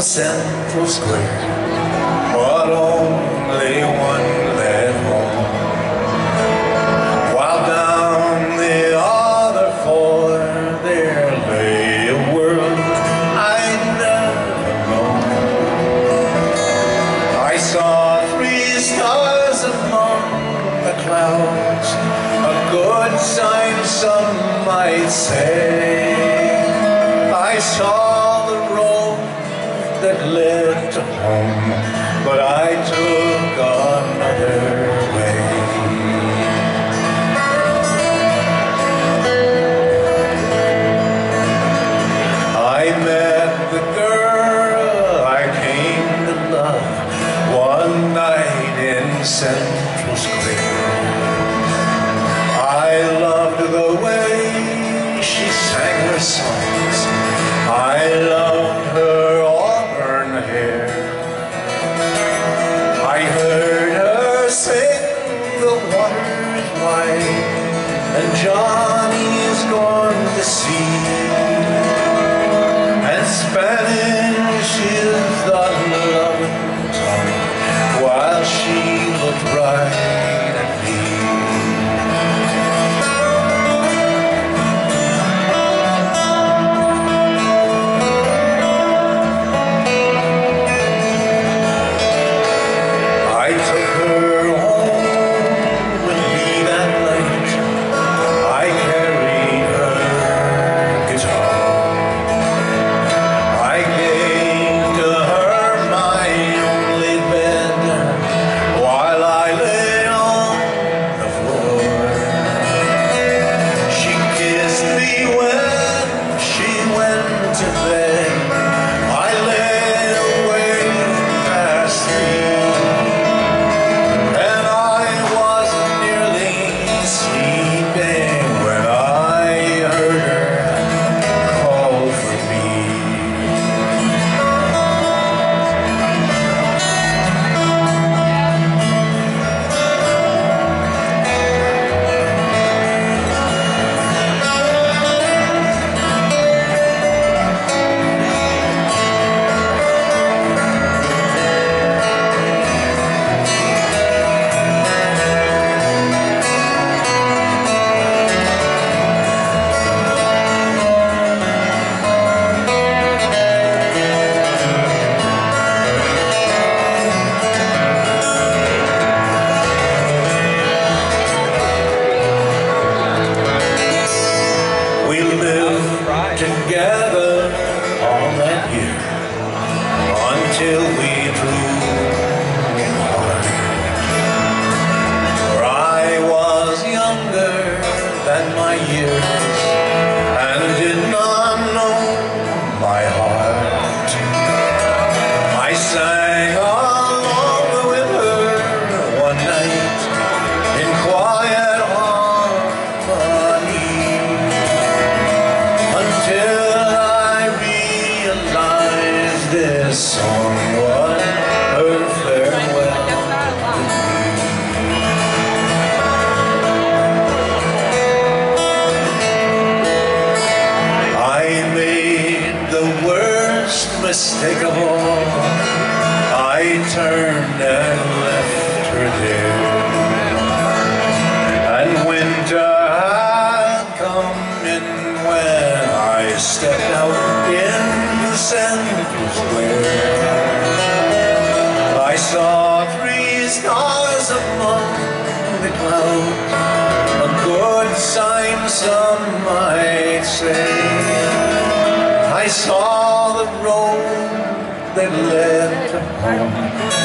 down Central Square, but only one led home. While down the other four, there lay a world I'd never known. I saw three stars among the clouds, a good sign some might say. I saw that led to home, but I took another way. I met the girl I came to love one night in Central wide and Johnny is gone to sea. Turned and left her there. And winter had come in when I stepped out in the Central Square. I saw three stars among the clouds, a good sign some might say. I saw the road that led to home,